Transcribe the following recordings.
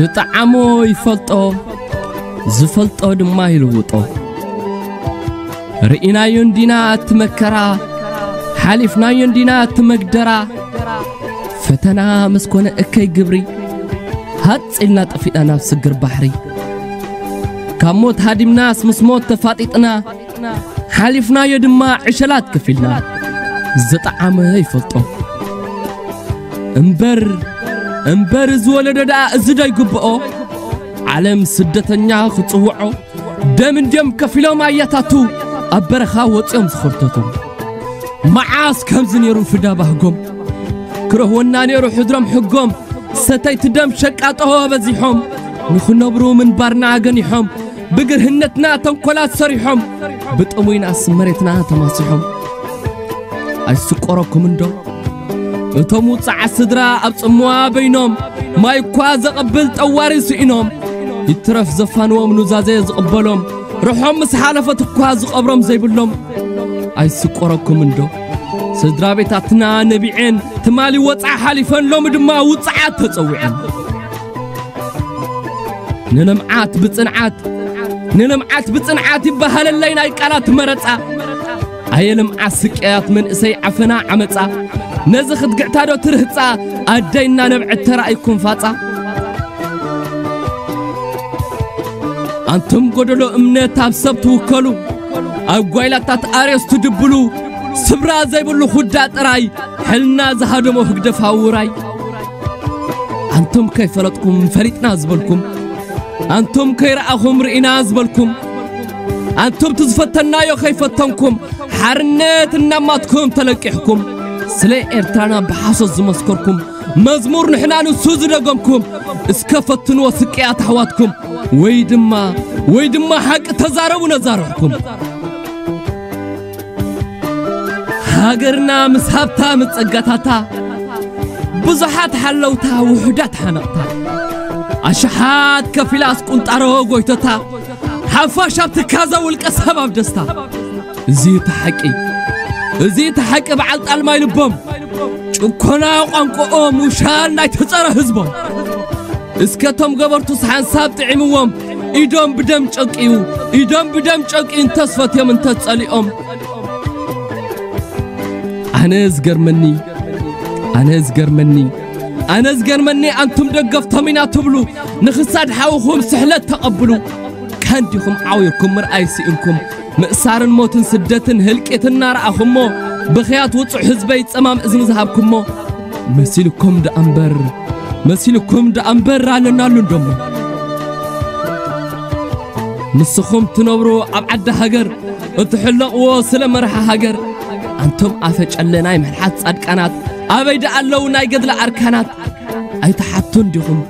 ዝጠዓሞ ይፈልጦ ዝፈልጦ ድማ ይልውጦ ርኢናዮን ዲና እትመከራ ሓሊፍናዮን ዲና እትመግደራ ፈተና ምስ ኮነ እከይ ግብሪ ሃፂልና ጠፊእና ናብ ስግር ባሕሪ ካብ ሞት ሃዲምናስ ምስ ሞት ተፋጢጥና ሓሊፍናዮ ድማ ዕሸላት ከፊልና ዝጠዓመ ይፈልጦ እምበር እምበር ዝወለዶ ደኣ እዚ ዶ ይግብኦ ዓለም ስደተኛ ክጽውዖ ደም እንድዮም ከፊሎም ኣያታቱ ኣብ በረኻ ወፂኦም ዝኽርተቱ መዓስ ከምዚ ነይሩ ፍዳ ባህጎም ክረህወና ነይሩ ሕድሮም ሕጎም ሰተይቲ ደም ሸቃጦ በዚሖም ንኽነብሩ ምንባርና ገኒሖም ብግርህነትና ተንኰላት ሰሪሖም ብጥሙይናስ መሬትና ተማሲሖም ኣይስቆረኩም እንዶ እቶም ውፅዓት ስድራ ኣብ ጽምዋ በይኖም ማይ እኳ ዘቐብል ጠዋሪ ስኢኖም ይትረፍ ዘፋንዎም ኑዛዜ ዝቕበሎም ርሖም ምስ ሓለፈት እኳ ዝቐብሮም ዘይብሎም ኣይስቆረኩም እንዶ ስድራ ቤታትና ነቢዐን ትማሊ ወፃዕ ሓሊፈን ሎሚ ድማ ውፅዓት ተጸዊዐን ንልምዓት ብጽንዓት ንልምዓት ብጽንዓት ይበሃለለይ ናይ ቃላት መረፃ ኣየ ልምዓት ስቅያት መንእሰይ ዓፈና ዓመፃ ነዚ ክትግዕታ ዶ ትርህፃ ኣዳይና ነብዕት ተራእይኩም ፋፃ ኣንቶም ጐደሎ እምነት ኣብ ሰብ ትውከሉ ኣብ ጓይላታት ኣርዮስ ትድብሉ ስብራ ዘይብሉ ኹዳ ጥራይ ሕልና ዝሃደሞ ህግደፍ ኣውራይ ኣንቶም ከይፈለጥኩም ፈሊጥና ዝበልኩም ኣንቶም ከይረኣኹም ርኢና ዝበልኩም ኣንቶም ትዝፈተናዮ ከይፈተንኩም ሓርነት እናማትኩም ተለቂሕኩም ስለ ኤርትራና ብሓሶት ዝመስከርኩም መዝሙር ንሕና ንሱ ዝደገምኩም እስከ ፈትንዎ ስቅያት ኣሕዋትኩም ወይ ድማ ወይ ድማ ሓቂ ተዛረቡ ነዛርሕኩም ሃገርና ምስ ሃብታ ምጸጋታታ ብዙሓት ሓለውታ ውሑዳት ሓነቕታ ኣሽሓት ከፊላ ኣስቁንጣሮ ጐይቶታ ሓፋሽ ኣብቲ ካዛ ውልቀ ሰብ ኣብ ደስታ እዚ ተሓቂ እዚ ተሓቂ በዓል ጣልማይ ልቦም ጭኮና ቋንቋኦም ውሻል ናይ ተጸረ ህዝቦም እስከቶም ገበርቱስ ሓንሳብ ጥዒምዎም ኢዶም ብደም ጨቂዩ ኢዶም ብደም ጨቂዩ እንተስፈትዮም እንተጸሊኦም ኣነ ዝገርመኒ ኣነ ዝገርመኒ ኣነ ዝገርመኒ ኣንቱም ደገፍቶም ኢና ትብሉ ንኽሳድ ሓዊኹም ስሕለት ተቐብሉ ካንዲኹም ዓዊርኩም ምርኣይ ስኢንኩም ምእሳርን ሞትን ስደትን ህልቂትን እናረኣኹሞ ብኽያት ውፁዕ ህዝበይ ጸማም እዝኒ ዝሃብኩሞ መሲልኩም ዳ እምበር መሲልኩም ዳ እምበር ኣለናሉ እንዶሞ ንስኹም ትነብሩ ኣብ ዓዲ ሃገር እትሕለቕዎ ስለ መርሓ ሃገር ኣንቶም ኣፈ ጨለ ናይ ምሕሓት ጻድቃናት ኣበይ ዳ ኣለዉ ናይ ገድላ ኣርካናት ኣይተሓቱን ዲኹም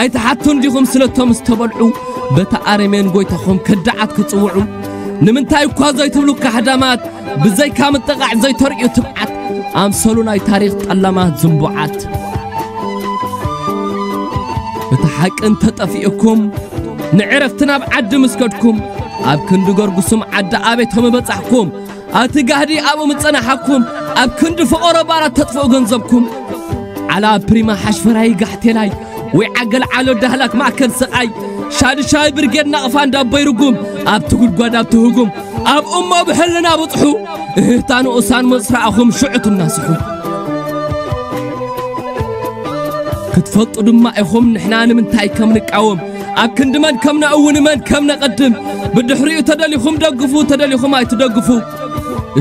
ኣይተሓቱን ዲኹም ስለቶም ዝተበልዑ በታ ኣረሜን ጐይታኹም ከዳዓት ክጽውዑ ንምንታይ እኳ ዘይትብሉ ካሕዳማት ብዘይካ ምጥቓዕ ዘይተርእዩ ትብዓት ኣምሰሉ ናይ ታሪኽ ጠላማት ዝንቡዓት እቲ ሓቅን ተጠፊእኩም ንዕረፍቲ ናብ ዓዲ ምስ ከድኩም ኣብ ክንዲ ገርጉስም ዓዲ ኣቤቶም በጻሕኩም ኣቲ ጋህዲ ኣብኡ ምጸናሓኩም ኣብ ክንዲ ፍቐሮ ባራት ተጥፍኡ ገንዘብኩም ዓላ ፕሪማ ሓሽፈራይ ጋሕቴላይ ወይ ዓገል ዓሎ ዳህላክ ማእከል ስቓይ شادشاي برجعنا أفان دبي رقوم أب تقول قد أب تهجم أب أمه بحلنا بطحو إهتانوا أسان مصر أخهم شعت الناسحو كتفط دماء أخهم نحنا من تاي كم نقاوم أب كند من كم نأون من كم نقدم بدحري تدليهم دقفو تدليهم أي تدقفو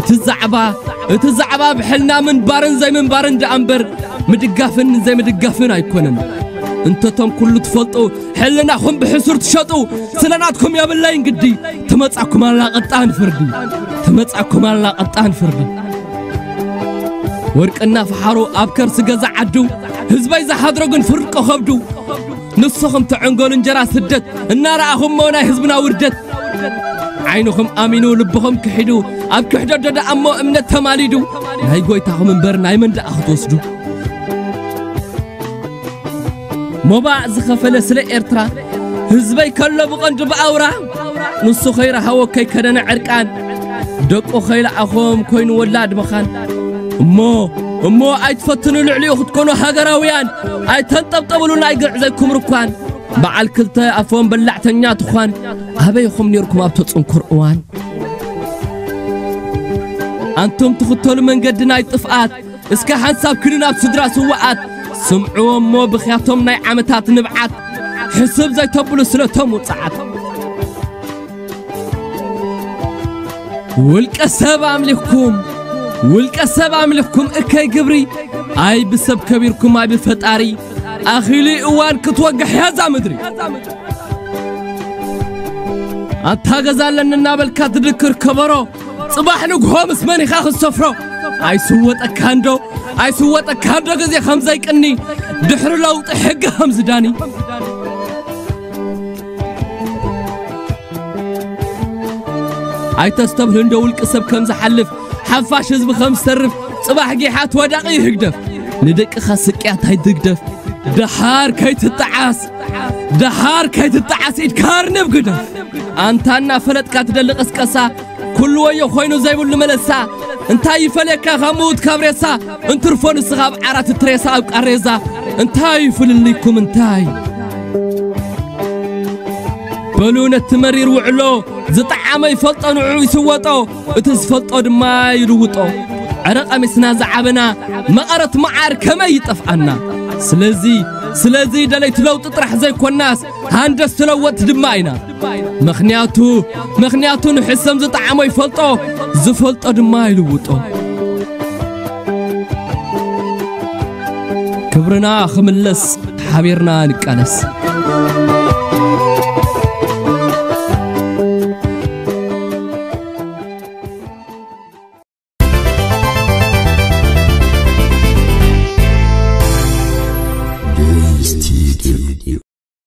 تزعبا تزعبا بحلنا من بارن زي من بارن دأمبر مدقافن زي مدقافن أيكونن ኣይኮነን እንተቶም ኩሉ ትፈልጡ ሕልናኹም ብሕሱር ትሸጡ ስለ ናትኩም የብለይን ግዲ ትመጻኩም ኣላ ቐጣን ፍርዲ ትመጻኩም ኣላ ቐጣን ፍርዲ ወርቅና ፈሓሩ ኣብ ከርሲ ገዛ ዓዱ ህዝበይ ዝሓድሮ ግን ፍርቆ ኸብዱ ንስኹም ተዕንገሉ እንጀራ ስደት እናረኣኹሞ ናይ ህዝብና ውርደት ዓይንኹም ኣሚኑ ልብኹም ክሒዱ ኣብ ክሕደት ደዳ እሞ እምነት ተማሊዱ ናይ ጐይታኹም እምበር ናይ መንዳእ ክትወስዱ مباع زخفل سلا إرترا. هزبي كله بقنج بأورا نصو خير هوا كي كدن عرقان. دق خيل أخوهم كوين ولاد مخان مو مو أيتفتنوا لعلي أخذكونوا هاجراويان أيتنطبطبلوا نايقع زيكم ركوان. بعل كلتا أفهم بلعتنيا تخوان هبيكم نيركم أبتوتون اوان أنتم تخطوا من قدنا نايت إفقات إسكا حنساب كلنا بسدرا سوقات ስምዕዎ እሞ ብኽያቶም ናይ ዓመታት ንብዓት ሕስብ ዘይተብሉ ስለቶም ውፅዓት ውልቀ ሰብ ኣምሊኽኩም ውልቀ ሰብ ኣምሊኽኩም እከይ ግብሪ ኣይ ብሰብ ከቢርኩም ኣይ ብፈጣሪ ኣኺሉ እዋን ክትወግሕ ያዛ ምድሪ ኣታ ገዛ ኣለኒ እናበልካ ትድክር ከበሮ ጽባሕ ንግሆ ምስ መን ኢኻ ክሰፍሮ ኣይስወጠካ እንዶ ኣይስወጠካ እንዶ ግዜ ከም ዘይቅኒ ድሕሪ ለውጢ ሕጊ ከም ዝዳኒ ኣይተስተብህሉ እንዶ ውልቂ ሰብ ከም ዝሓልፍ ሓፋሽ ህዝቢ ከም ዝሰርፍ ጽባሕ ጌሓት ወዳቒ ይህግደፍ ንደቅኻ ስቅያት ኣይትግደፍ ደሓር ከይትጠዓስ ደሓር ከይትጠዓስ ኢድካ ኣርንብ ግደፍ ኣንታና ፈለጥካ ትደሊ ቀስቀሳ ኩሉ ወዮ ኮይኑ ዘይብሉ መለሳ እንታይ ይፈልየካ ካብ ምዉት ካብ ሬሳ እንትርፎ ንስኻ ኣብ ዓራት እትሬሳ ኣብ ቃሬዛ እንታይ ይፍልልይኩም እንታይ በሉ ነቲ መሪር ውዕሎ ዝጠዓመ ይፈልጦ ንዑ ይስወጦ እቲ ዝፈልጦ ድማ ይልውጦ ዕረ ቀሚስና ዝዓበና መቐረት መዓር ከመይ ይጠፍኣና ስለዚ سلازي دلي تلو تطرح زي كوناس هندس تلوت دماينا مخنياتو مخنياتو نحسم زي طعمو يفلطو زي فلطو دمايلو وطو كبرنا خملس حبيرنا نكالس